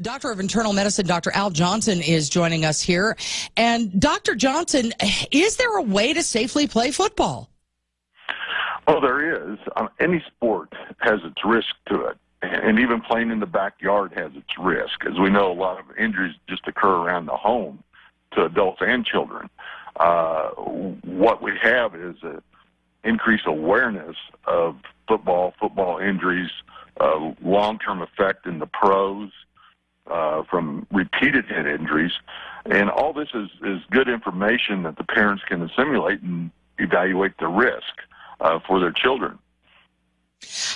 Doctor of Internal Medicine, Dr. Al Johnson, is joining us here. And Dr. Johnson, is there a way to safely play football? Oh, there is. Um, any sport has its risk to it. And even playing in the backyard has its risk. As we know, a lot of injuries just occur around the home to adults and children. Uh, what we have is an increased awareness of football, football injuries, uh, long-term effect in the pros, uh, from repeated head injuries. And all this is, is good information that the parents can assimilate and evaluate the risk uh, for their children.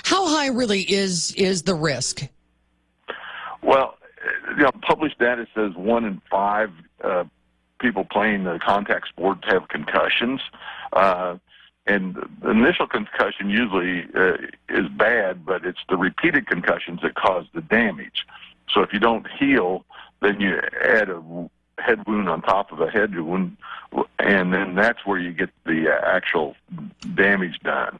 How high really is is the risk? Well, you know, published data says one in five uh, people playing the contact sports have concussions. Uh, and the initial concussion usually uh, is bad, but it's the repeated concussions that cause the damage. So if you don't heal, then you add a head wound on top of a head wound, and then that's where you get the uh, actual damage done.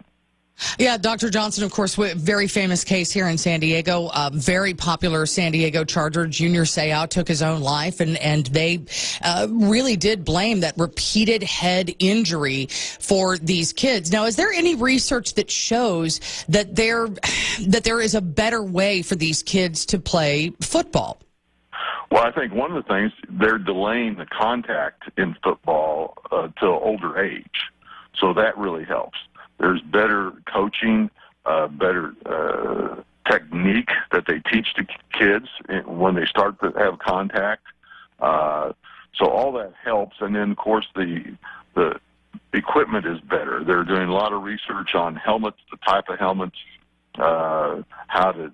Yeah, Dr. Johnson, of course, very famous case here in San Diego. Uh, very popular San Diego Charger, Junior Seau, took his own life, and and they uh, really did blame that repeated head injury for these kids. Now, is there any research that shows that there that there is a better way for these kids to play football? Well, I think one of the things they're delaying the contact in football uh, till older age, so that really helps. There's better coaching, uh, better uh, technique that they teach to kids when they start to have contact. Uh, so all that helps, and then of course the the equipment is better. They're doing a lot of research on helmets, the type of helmets, uh, how to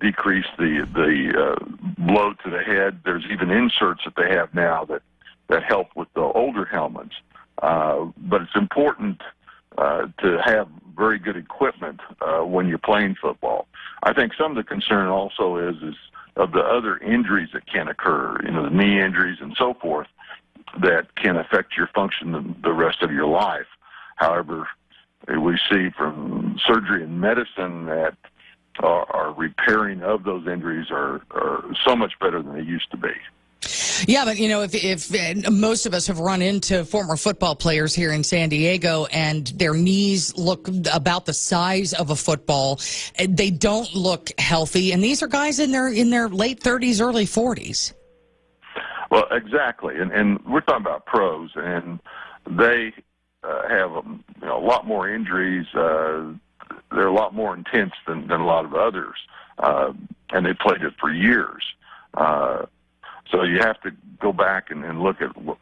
decrease the the uh, blow to the head. There's even inserts that they have now that that help with the older helmets. Uh, but it's important uh, to have very good equipment uh, when you're playing football. I think some of the concern also is is of the other injuries that can occur, you know, the knee injuries and so forth, that can affect your function the, rest of your life. However, we see from surgery and medicine that our, our repairing of those injuries are, are so much better than they used to be. Yeah, but you know, if, if most of us have run into former football players here in San Diego and their knees look about the size of a football, they don't look healthy. And these are guys in their in their late 30s, early 40s. Well, exactly, and and we're talking about pros, and they uh, have um, you know, a lot more injuries. Uh, they're a lot more intense than than a lot of others, uh, and they played it for years. Uh, so you have to go back and, and look at what,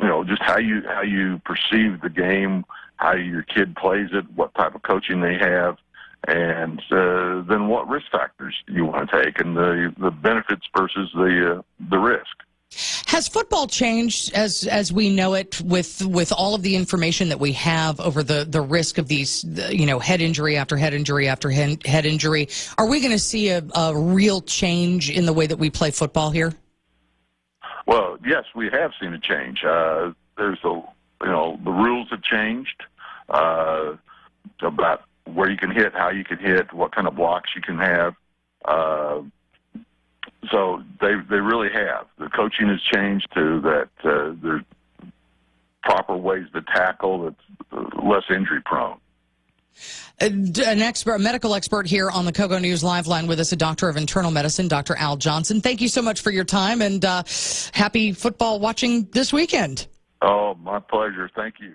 you know just how you how you perceive the game, how your kid plays it, what type of coaching they have, and uh, then what risk factors you want to take, and the the benefits versus the uh, the risk. Has football changed as as we know it with with all of the information that we have over the the risk of these you know head injury after head injury after head, head injury? Are we going to see a, a real change in the way that we play football here? Well, yes, we have seen a change. Uh, there's a, you know, the rules have changed uh, about where you can hit, how you can hit, what kind of blocks you can have. Uh, so they they really have. The coaching has changed to that. Uh, there's proper ways to tackle that's less injury prone. Uh, an expert, a medical expert here on the KOGO News Live line with us, a doctor of internal medicine, Dr. Al Johnson. Thank you so much for your time and uh, happy football watching this weekend. Oh, my pleasure. Thank you.